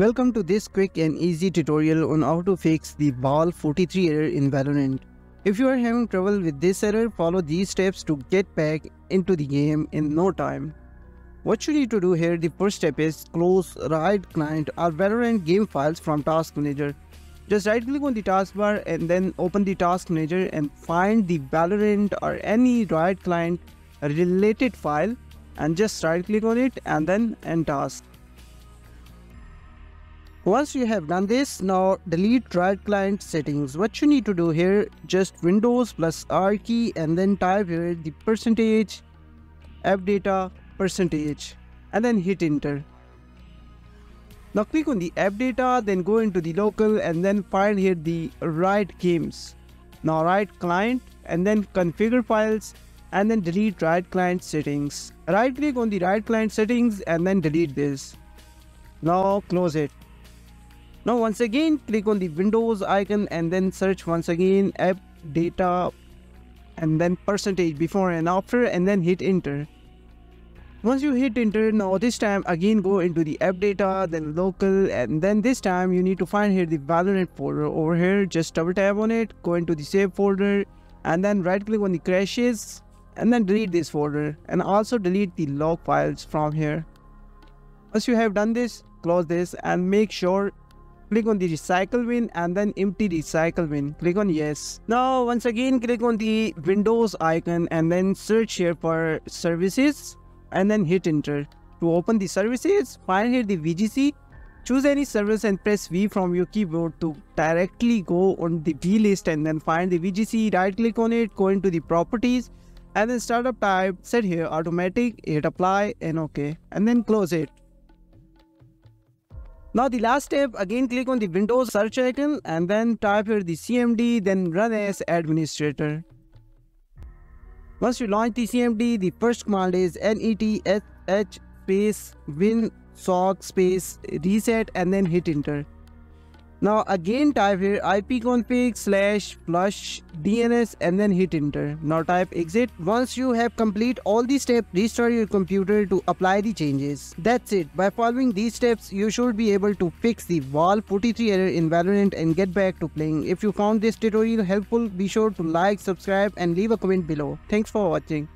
Welcome to this quick and easy tutorial on how to fix the VAL43 error in Valorant. If you are having trouble with this error, follow these steps to get back into the game in no time. What you need to do here, the first step is close Riot Client or Valorant game files from Task Manager. Just right click on the taskbar and then open the Task Manager and find the Valorant or any Riot Client related file and just right click on it and then end task. Once you have done this, now delete Riot Client settings. What you need to do here, just Windows plus R key and then type here the percentage appdata percentage and then hit enter. Now click on the app data, then go into the local and then find here the Riot games. Now Riot client and then configure files and then delete Riot client settings. Right click on the Riot client settings and then delete this. Now close it. Now once again click on the Windows icon and then search once again app data and then percentage before and after and then hit enter. Once you hit enter, now this time again go into the app data, then local, and then this time you need to find here the Valorant folder. Over here, just double tap on it, go into the save folder, and then right click on the crashes, and then delete this folder, and also delete the log files from here. Once you have done this, close this, and make sure click on the recycle bin and then empty recycle bin. Click on yes. Now once again click on the windows icon and then search here for services and then hit enter. To open the services find here the vgc choose any service and press v from your keyboard to directly go on the v list and then find the vgc right click on it go into the properties and then startup type set here automatic hit apply and ok and then close it now the last step, again click on the Windows search icon and then type here the CMD, then run as administrator. Once you launch the CMD, the first command is netsh space win sock space reset and then hit enter. Now again type here ipconfig slash flush DNS and then hit enter. Now type exit. Once you have complete all these steps, restart your computer to apply the changes. That's it. By following these steps, you should be able to fix the VAL43 error in Valorant and get back to playing. If you found this tutorial helpful, be sure to like, subscribe and leave a comment below. Thanks for watching.